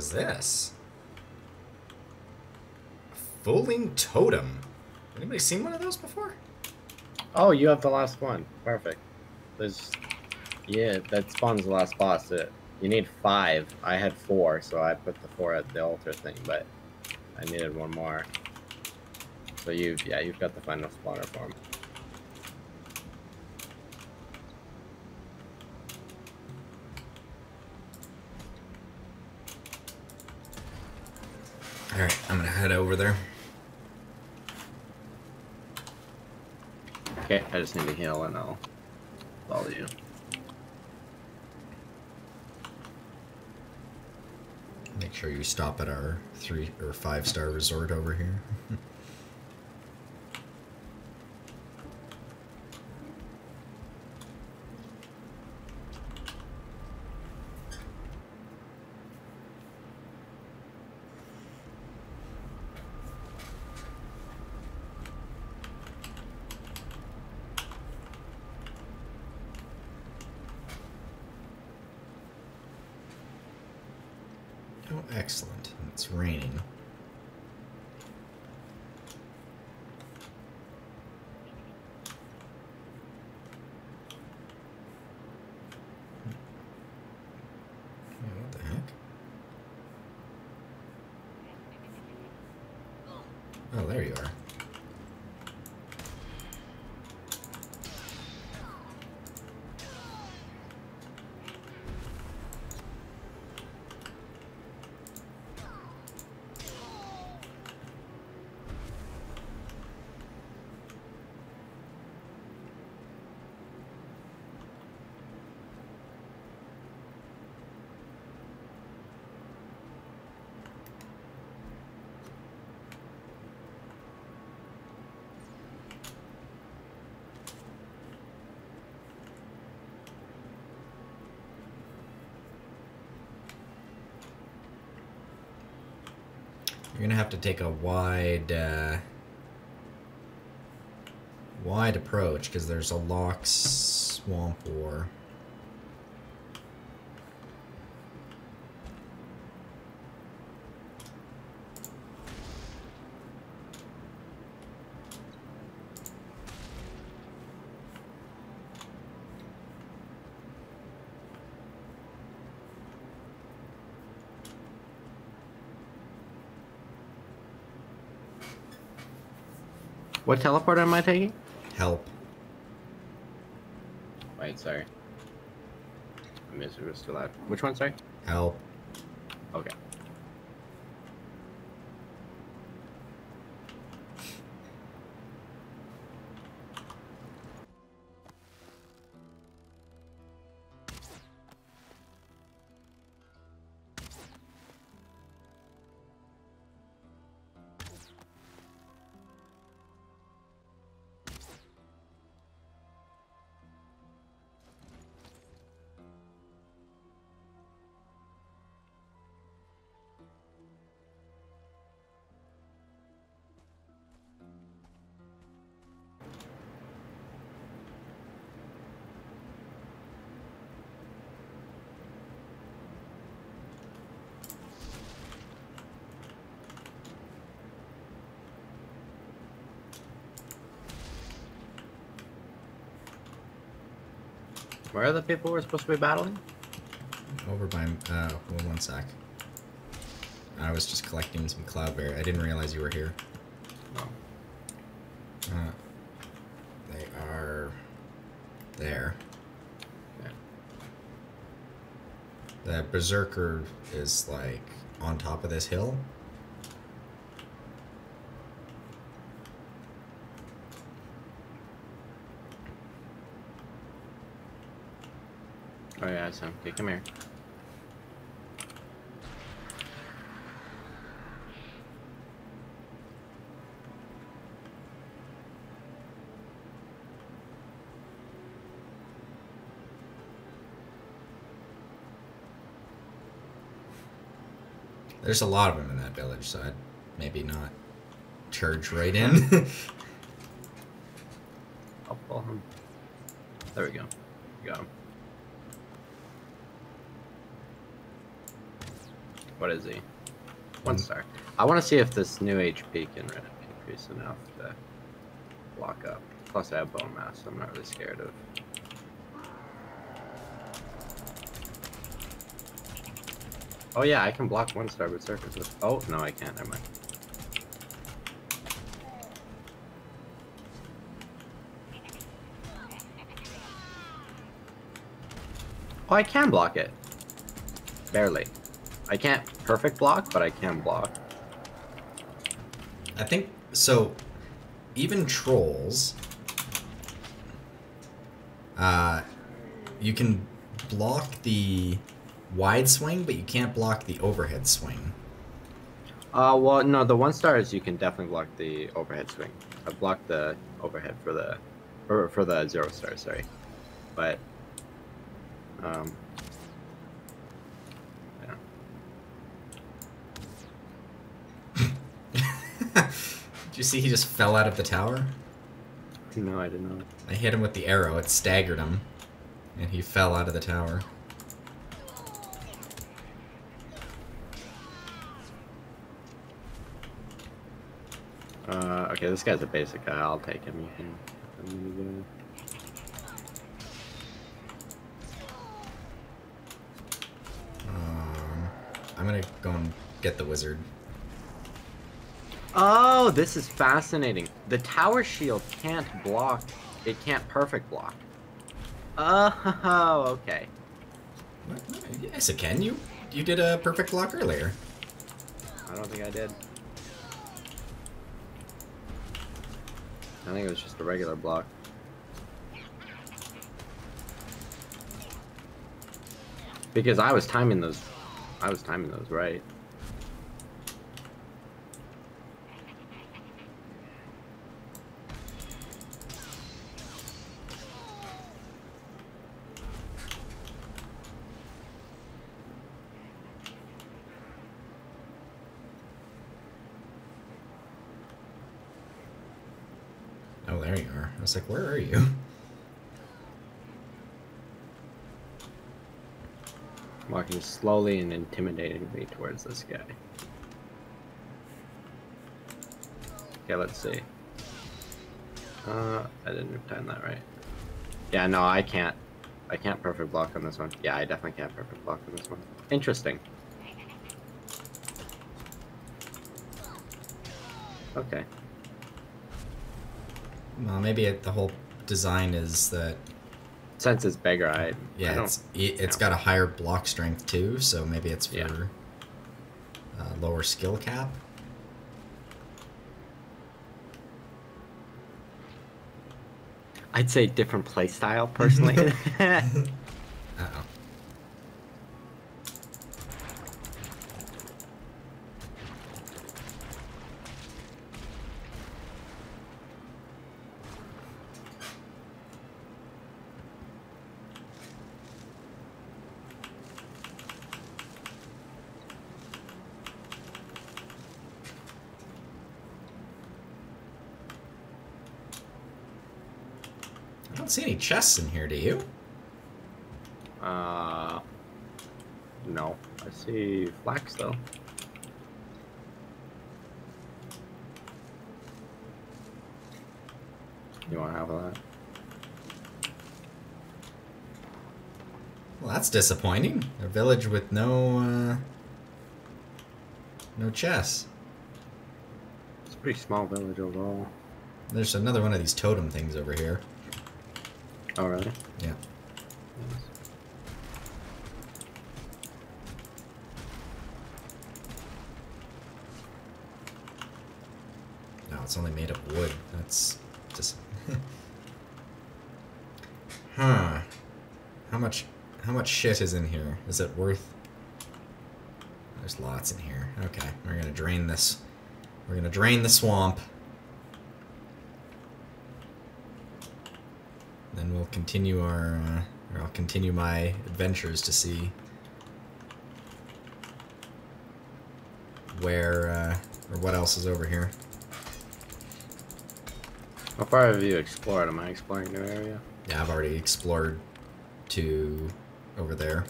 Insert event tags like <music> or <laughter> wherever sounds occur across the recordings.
is this? Fuling Totem. Anybody seen one of those before? Oh, you have the last one. Perfect. There's, yeah, that spawns the last boss. Uh, you need five. I had four, so I put the four at the altar thing, but I needed one more. So you've, yeah, you've got the final spawner form. Alright, I'm gonna head over there. Okay, I just need to heal and I'll follow you. Make sure you stop at our three or five star resort over here. <laughs> oh, excellent. It's raining. Yeah, what the heck? Oh, there you are. You're gonna have to take a wide, uh, wide approach because there's a lock swamp war. What teleport am I taking? Help. Wait, sorry. I missed it was still alive. Which one, sorry? Help. Where are the people we're supposed to be battling? Over by. Uh, well, one sec. I was just collecting some cloudberry. I didn't realize you were here. No. Uh, they are there. Yeah. The berserker is like on top of this hill. Oh yeah, so okay, come here. There's a lot of them in that village, so I'd maybe not charge right in. <laughs> <laughs> I'll pull him. There we go. Got him. What is he? One mm. star. I want to see if this new HP can increase enough to block up. Plus, I have Bonemass, so I'm not really scared of. Oh yeah, I can block one star with. Oh no, I can't. Never mind. Oh, I can block it. Barely. I can't perfect block, but I can block. I think so. Even trolls, uh, you can block the wide swing, but you can't block the overhead swing. Uh, well, no, the one stars you can definitely block the overhead swing. I blocked the overhead for the, or for the zero star, sorry, but, um, Did you see he just fell out of the tower? no, I did not. I hit him with the arrow. It staggered him, and he fell out of the tower. Uh, okay, this guy's a basic guy. I'll take him. You can. I'm gonna go- Um, I'm gonna go and get the wizard. Oh, this is fascinating. The tower shield can't block. It can't perfect block. Oh, <laughs> okay. Yes, it can. You you did a perfect block earlier. I don't think I did. I think it was just a regular block. Because I was timing those, I was timing those right. I was like, where are you? Walking slowly and intimidatingly towards this guy. Okay, let's see. Uh, I didn't time that right. Yeah, no, I can't. I can't perfect block on this one. Yeah, I definitely can't perfect block on this one. Interesting. Okay. Well, maybe it, the whole design is that Since it's bigger, I I yeah, don't- it's it, it's yeah. got a higher block strength too, so maybe it's for Yeah. uh, lower skill cap. I'd say different playstyle personally. <laughs> <laughs> Uh oh. I don't see any chests in here, do you? uh, no, I see flax though. You want to have that? Well, that's disappointing. A village with no uh, no chests. It's a pretty small village overall. There's another one of these totem things over here. Oh really? Yeah. No, it's only made of wood. That's just. <laughs> huh. How much? How much shit is in here? Is it worth? There's lots in here. Okay, we're gonna drain this. We're gonna drain the swamp. continue our, uh, or I'll continue my adventures to see where, uh, or what else is over here. How far have you explored? Am I exploring new area? Yeah, I've already explored to over there.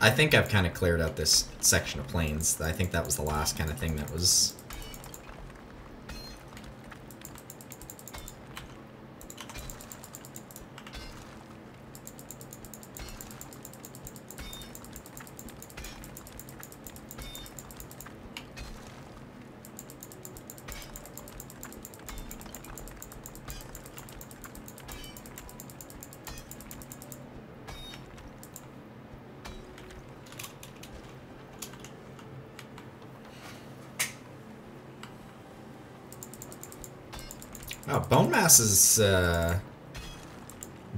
I think I've kind of cleared out this section of plains. I think that was the last kind of thing that was Bone uh,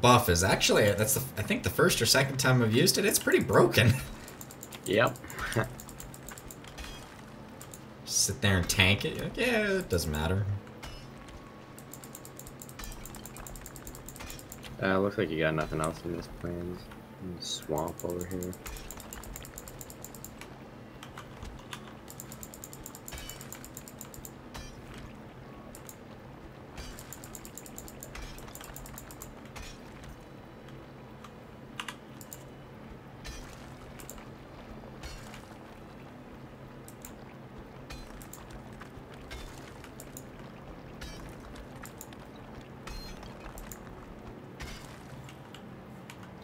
buff is actually, that's the, I think the first or second time I've used it, it's pretty broken. <laughs> Yep. Sit there and tank it. like, Yeah, it doesn't matter. Uh, looks like you got nothing else in this plains. Swamp over here.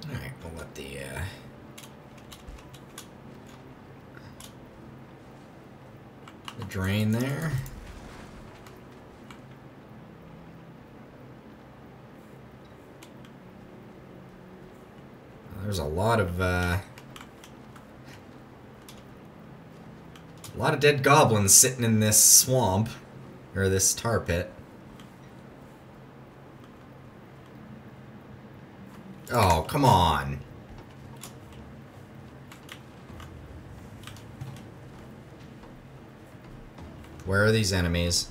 Alright, we'll let the, uh... The drain there. There's a lot of, uh... A lot of dead goblins sitting in this swamp. Or this tar pit. Oh, come on. Where are these enemies?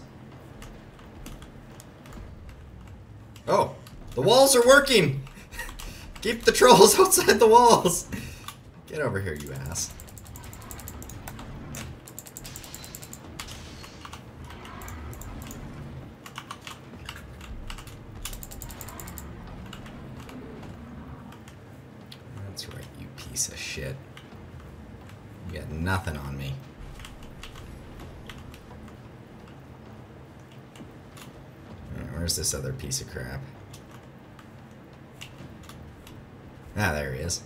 Oh, the walls are working! Keep the trolls <laughs> outside the walls! Get over here, you ass. That's right, you piece of shit. You got nothing on me. Where's this other piece of crap? Ah, there he is.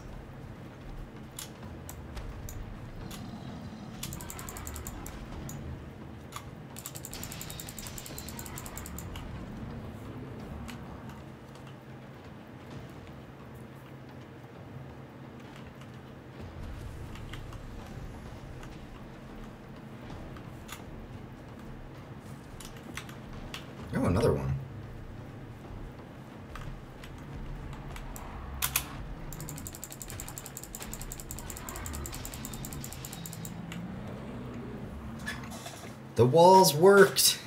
Oh, another one. The walls worked.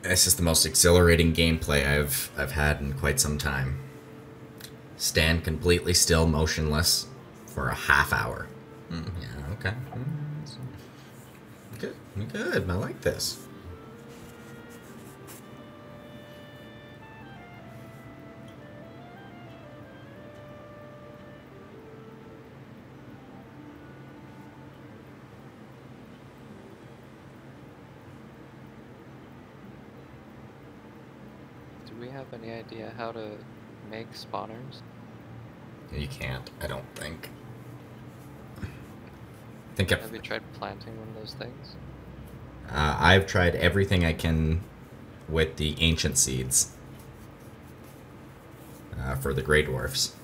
This is the most exhilarating gameplay I've I've had in quite some time. Stand completely still, motionless, for a half hour. Mm, yeah, okay. Mm, so- good, good. I like this. Do we have any idea how to make spawners? You can't. I don't think. I think Have I've, you tried planting one of those things? uh, I've tried everything I can with the ancient seeds uh, for the Grey Dwarfs.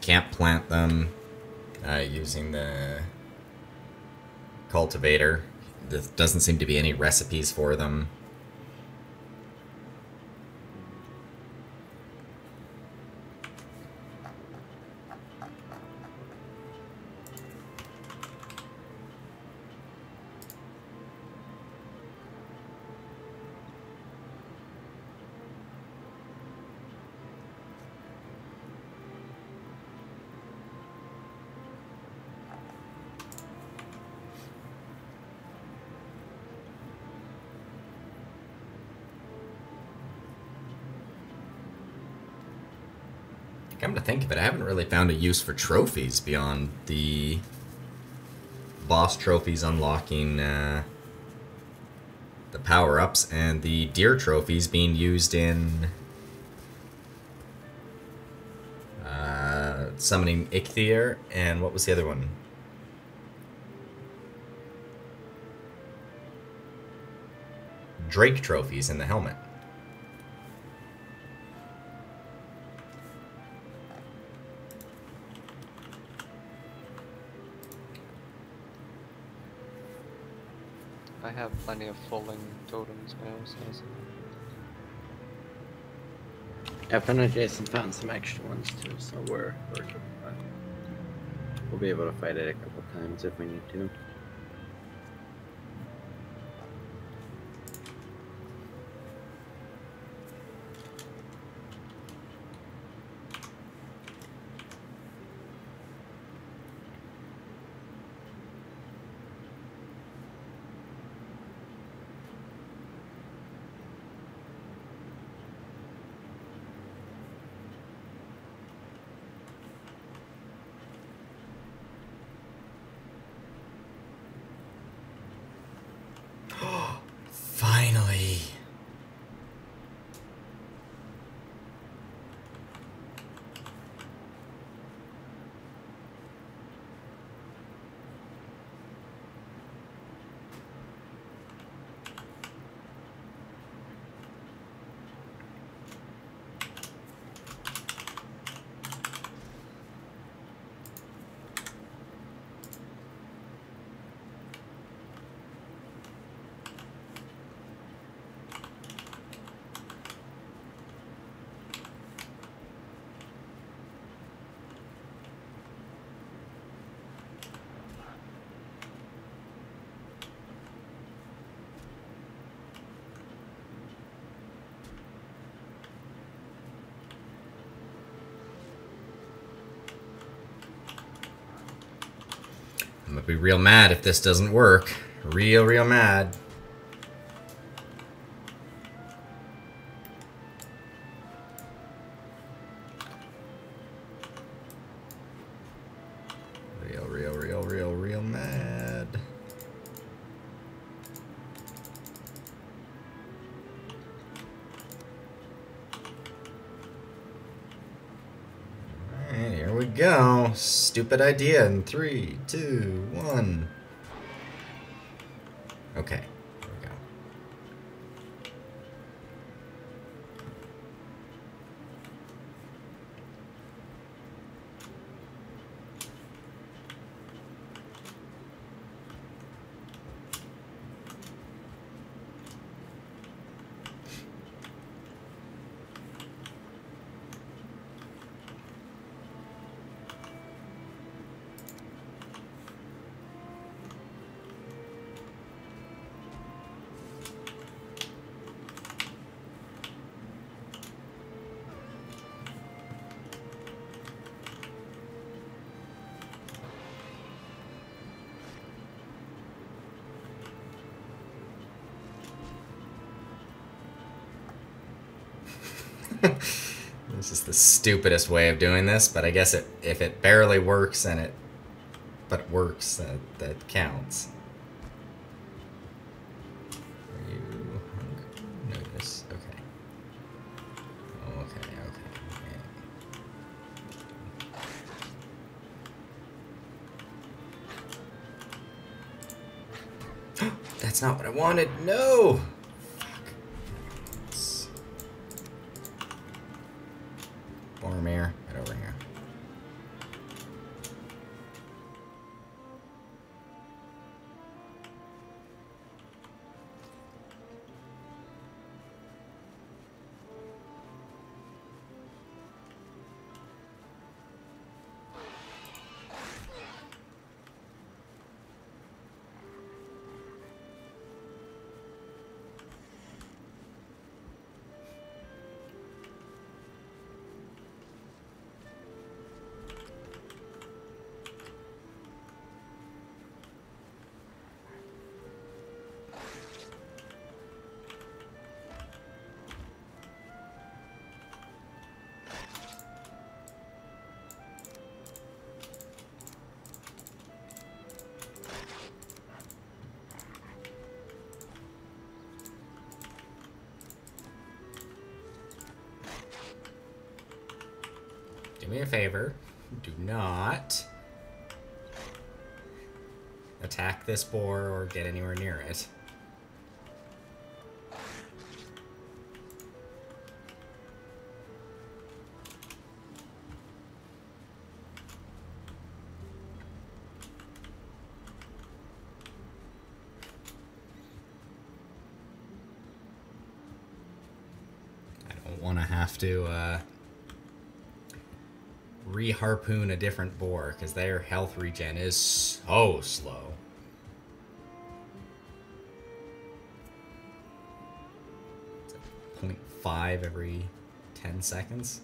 Can't plant them uh, using the cultivator. There doesn't seem to be any recipes for them. Found a use for trophies beyond the boss trophies unlocking uh, the power ups and the deer trophies being used in uh, summoning Eikthyr and what was the other one? Drake trophies in the helmet. Plenty of fuling totems now, so it's- Yeah, Jason found some extra ones too, so we're, we're We'll be able to fight it a couple times if we need to. Gonna be real mad if this doesn't work. Real, real mad. Stupid idea in three, two, one. This is the stupidest way of doing this, but I guess it if it barely works and it but works, that that counts. Are you hungry? Notice. Okay. Okay, okay, okay. <gasps> That's not what I wanted. No. Me a favor. Do not attack this boar or get anywhere near it. I don't want to have to uh, re-harpoon a different boar because their health regen is so slow. It's like 0.5 every 10 seconds.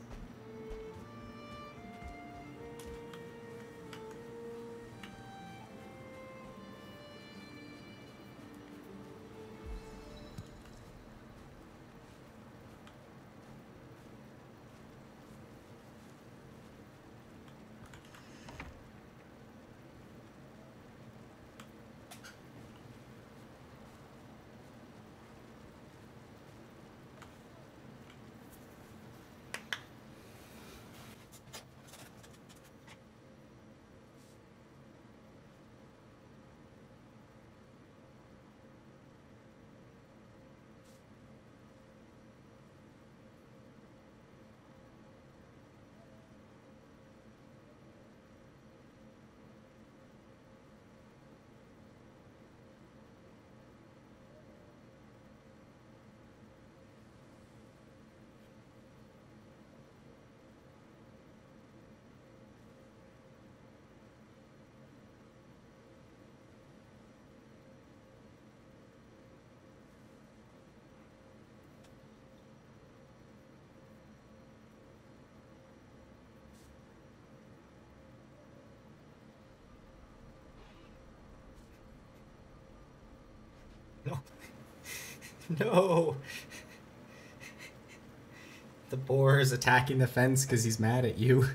<laughs> no. The boar is attacking the fence because he's mad at you.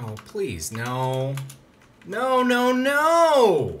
No, please, no. No, no, no!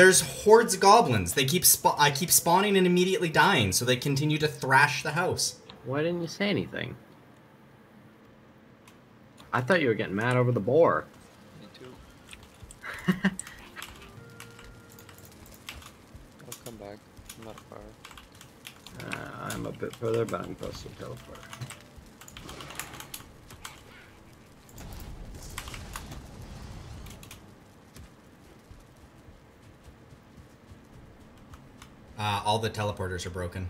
There's hordes of goblins. They keep spa- I keep spawning and immediately dying, so they continue to thrash the house. Why didn't you say anything? I thought you were getting mad over the boar. Me too. I'll come back. I'm not far. <laughs> Uh, I'm a bit further, but I'm close to teleport. All the teleporters are broken.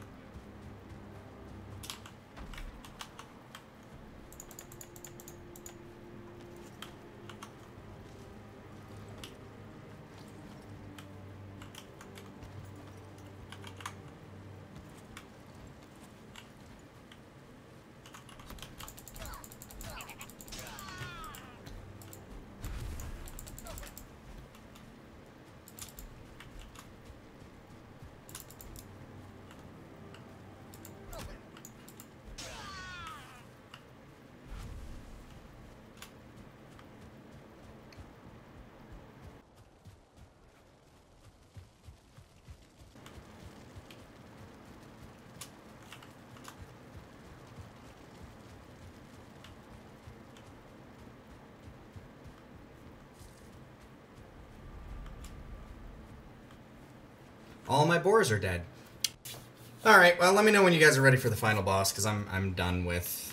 All my boars are dead. All right. Well, let me know when you guys are ready for the final boss, because I'm I'm done with